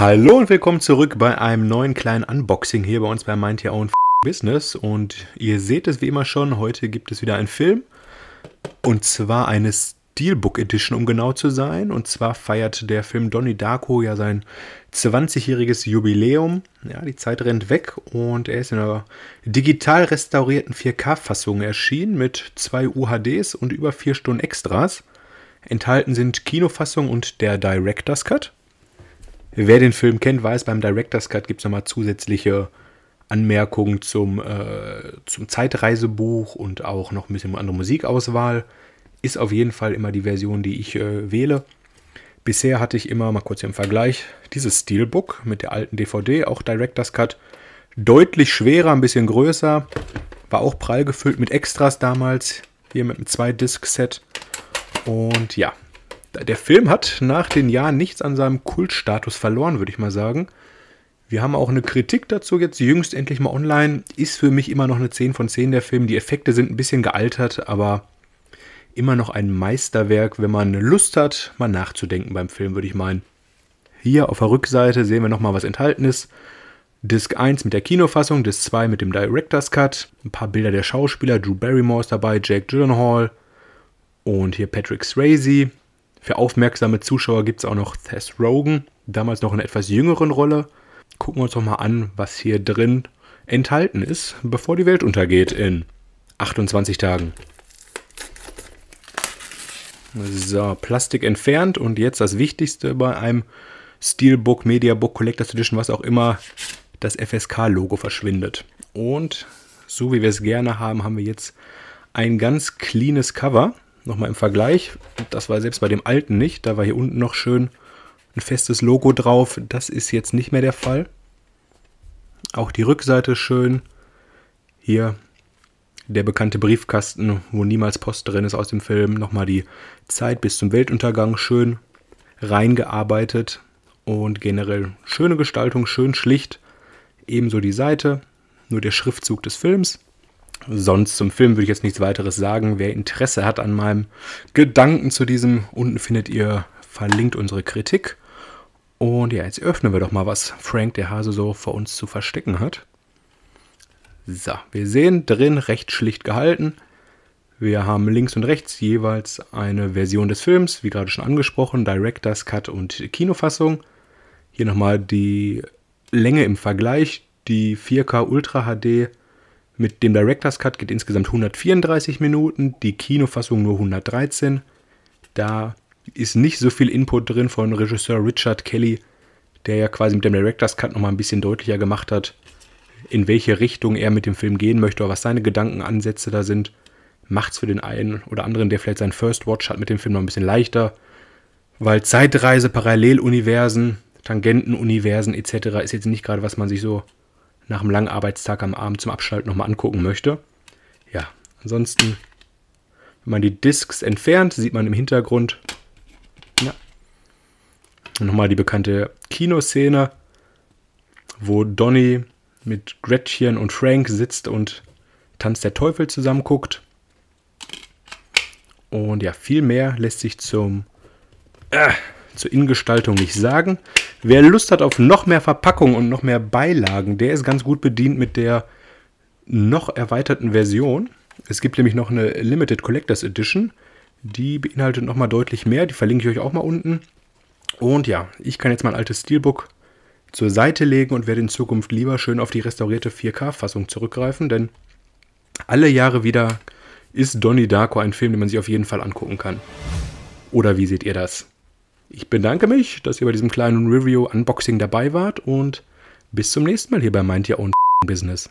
Hallo und willkommen zurück bei einem neuen kleinen Unboxing hier bei uns bei Mind Your Own Business. Und ihr seht es wie immer schon, heute gibt es wieder einen Film. Und zwar eine Steelbook Edition, um genau zu sein. Und zwar feiert der Film Donnie Darko ja sein 20-jähriges Jubiläum. Ja, die Zeit rennt weg und er ist in einer digital restaurierten 4K-Fassung erschienen mit zwei UHDs und über vier Stunden Extras. Enthalten sind Kinofassung und der Director's Cut. Wer den Film kennt, weiß, beim Director's Cut gibt es nochmal zusätzliche Anmerkungen zum, äh, zum Zeitreisebuch und auch noch ein bisschen andere Musikauswahl. Ist auf jeden Fall immer die Version, die ich äh, wähle. Bisher hatte ich immer, mal kurz im Vergleich, dieses Steelbook mit der alten DVD, auch Director's Cut. Deutlich schwerer, ein bisschen größer. War auch prall gefüllt mit Extras damals. Hier mit einem 2-Disc-Set. Und ja, der Film hat nach den Jahren nichts an seinem Kultstatus verloren, würde ich mal sagen. Wir haben auch eine Kritik dazu jetzt jüngst endlich mal online. Ist für mich immer noch eine 10 von 10 der Film. Die Effekte sind ein bisschen gealtert, aber immer noch ein Meisterwerk, wenn man Lust hat, mal nachzudenken beim Film, würde ich meinen. Hier auf der Rückseite sehen wir nochmal, was enthalten ist. Disc 1 mit der Kinofassung, Disc 2 mit dem Director's Cut, ein paar Bilder der Schauspieler, Drew Barrymore ist dabei, Jake Gyllenhaal und hier Patrick Swayze. Für aufmerksame Zuschauer gibt es auch noch Tess Rogen, damals noch in einer etwas jüngeren Rolle. Gucken wir uns doch mal an, was hier drin enthalten ist, bevor die Welt untergeht in 28 Tagen. So, Plastik entfernt und jetzt das Wichtigste bei einem Steelbook, Mediabook, Collectors Edition, was auch immer, das FSK-Logo verschwindet. Und so wie wir es gerne haben, haben wir jetzt ein ganz cleanes Cover Nochmal im Vergleich, das war selbst bei dem alten nicht, da war hier unten noch schön ein festes Logo drauf. Das ist jetzt nicht mehr der Fall. Auch die Rückseite schön. Hier der bekannte Briefkasten, wo niemals Post drin ist aus dem Film. Nochmal die Zeit bis zum Weltuntergang schön reingearbeitet und generell schöne Gestaltung, schön schlicht. Ebenso die Seite, nur der Schriftzug des Films. Sonst zum Film würde ich jetzt nichts weiteres sagen. Wer Interesse hat an meinem Gedanken zu diesem, unten findet ihr verlinkt unsere Kritik. Und ja, jetzt öffnen wir doch mal, was Frank der Hase so vor uns zu verstecken hat. So, wir sehen drin recht schlicht gehalten. Wir haben links und rechts jeweils eine Version des Films, wie gerade schon angesprochen, Director's Cut und Kinofassung. Hier nochmal die Länge im Vergleich. Die 4K Ultra HD mit dem Director's Cut geht insgesamt 134 Minuten, die Kinofassung nur 113. Da ist nicht so viel Input drin von Regisseur Richard Kelly, der ja quasi mit dem Director's Cut nochmal ein bisschen deutlicher gemacht hat, in welche Richtung er mit dem Film gehen möchte oder was seine Gedankenansätze da sind. Macht es für den einen oder anderen, der vielleicht seinen First Watch hat, mit dem Film noch ein bisschen leichter, weil Zeitreise, Paralleluniversen, Tangentenuniversen etc. ist jetzt nicht gerade, was man sich so nach einem langen Arbeitstag am Abend zum Abschalten nochmal angucken möchte. Ja, ansonsten, wenn man die Discs entfernt, sieht man im Hintergrund ja, nochmal die bekannte Kinoszene, wo Donny mit Gretchen und Frank sitzt und Tanz der Teufel zusammen guckt. Und ja, viel mehr lässt sich zum äh, zur Innengestaltung nicht sagen. Wer Lust hat auf noch mehr Verpackung und noch mehr Beilagen, der ist ganz gut bedient mit der noch erweiterten Version. Es gibt nämlich noch eine Limited Collectors Edition. Die beinhaltet nochmal deutlich mehr. Die verlinke ich euch auch mal unten. Und ja, ich kann jetzt mein altes Steelbook zur Seite legen und werde in Zukunft lieber schön auf die restaurierte 4K-Fassung zurückgreifen, denn alle Jahre wieder ist Donnie Darko ein Film, den man sich auf jeden Fall angucken kann. Oder wie seht ihr das? Ich bedanke mich, dass ihr bei diesem kleinen Review-Unboxing dabei wart und bis zum nächsten Mal hier bei Mind Your Own Business.